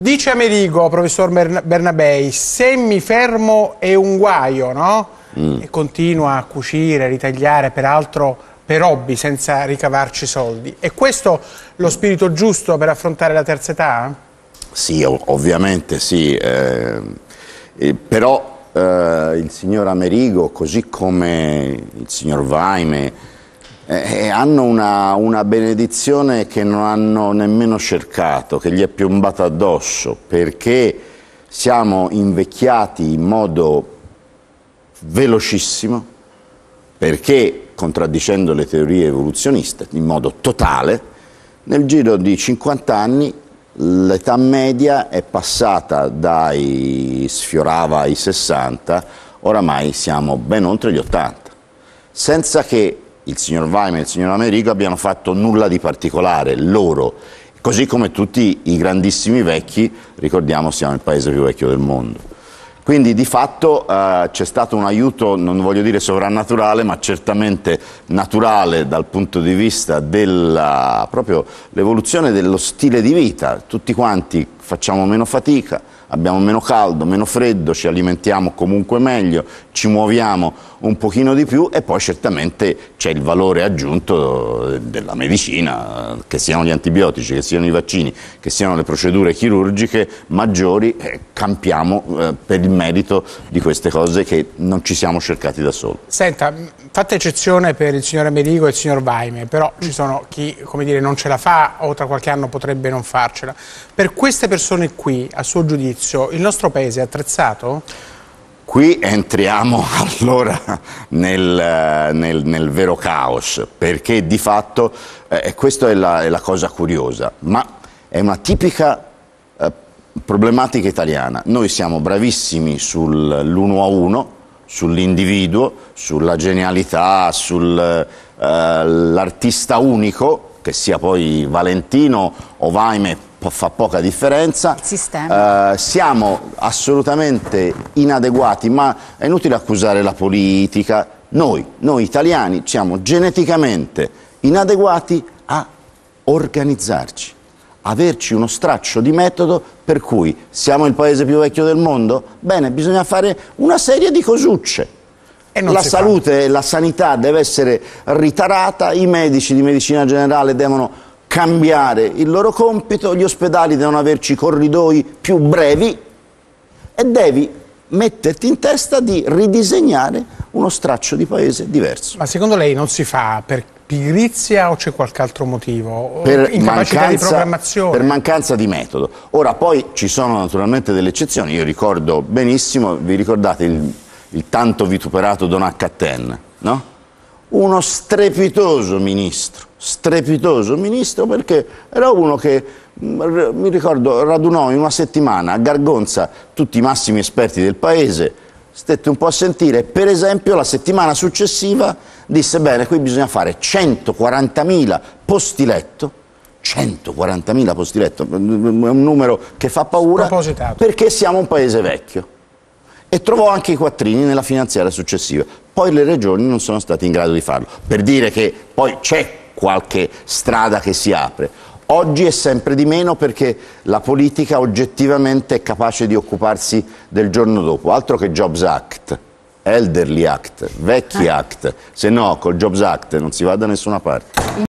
Dice Amerigo, professor Bernabei, se mi fermo è un guaio, no? Mm. E continua a cucire, a ritagliare, peraltro per hobby, senza ricavarci soldi. È questo lo spirito giusto per affrontare la terza età? Sì, ovviamente sì, eh, eh, però eh, il signor Amerigo, così come il signor Vaime, eh, hanno una, una, benedizione che non hanno nemmeno cercato, che gli è piombata addosso, perché siamo invecchiati in modo velocissimo, perché, contraddicendo le teorie evoluzioniste, in modo totale, nel giro di 50 anni l'età media è passata dai sfiorava i 60, oramai siamo ben oltre gli 80, senza che il signor Weimar e il signor Amerigo abbiano fatto nulla di particolare, loro, così come tutti i grandissimi vecchi, ricordiamo siamo il paese più vecchio del mondo. Quindi di fatto eh, c'è stato un aiuto, non voglio dire sovrannaturale, ma certamente naturale dal punto di vista dell'evoluzione dello stile di vita. Tutti quanti facciamo meno fatica, abbiamo meno caldo, meno freddo, ci alimentiamo comunque meglio, ci muoviamo un pochino di più e poi certamente c'è il valore aggiunto della medicina, che siano gli antibiotici, che siano i vaccini, che siano le procedure chirurgiche maggiori, eh, campiamo eh, per il merito di queste cose che non ci siamo cercati da soli. Senta, fatta eccezione per il signor Amerigo e il signor Vaime, però ci sono chi dire, non ce la fa o tra qualche anno potrebbe non farcela. Per queste persone qui, a suo giudizio, giudizio, il nostro paese è attrezzato? Qui entriamo allora nel, nel, nel vero caos, perché di fatto, eh, questa è la, è la, cosa curiosa, ma è una tipica eh, problematica italiana. Noi siamo bravissimi sull'uno a uno, sull'individuo, sulla genialità, sull'artista eh, unico, che sia poi Valentino o Vaime fa poca differenza. Uh, siamo assolutamente inadeguati, ma è inutile accusare la politica. Noi, noi italiani, siamo geneticamente inadeguati a organizzarci, averci uno straccio di metodo per cui siamo il paese più vecchio del mondo? Bene, bisogna fare una serie di cosucce. La salute e la sanità deve essere ritarata, i medici di medicina generale devono cambiare il loro compito, gli ospedali devono averci corridoi più brevi e devi metterti in testa di ridisegnare uno straccio di paese diverso. Ma secondo lei non si fa per pigrizia o c'è qualche altro motivo? Per mancanza, di per mancanza di metodo. Ora poi ci sono naturalmente delle eccezioni, io ricordo benissimo, vi ricordate il, il tanto vituperato Don H. no? Uno strepitoso ministro strepitoso ministro perché era uno che, mm, mi ricordo, radunò in una settimana a Gargonza tutti i massimi esperti del paese, stette un po' a sentire, per esempio la settimana successiva disse bene, qui bisogna fare 140.000 posti letto, 140.000 posti letto, è un numero che fa paura perché siamo un paese vecchio. E trovò anche i quattrini nella finanziaria successiva. Poi le regioni non sono state in grado di farlo, per dire che poi c'è qualche strada che si apre. Oggi è sempre di meno perché la politica oggettivamente è capace di occuparsi del giorno dopo, altro che Jobs Act, Elderly Act, Vecchi eh. Act, se no col Jobs Act non si va da nessuna parte.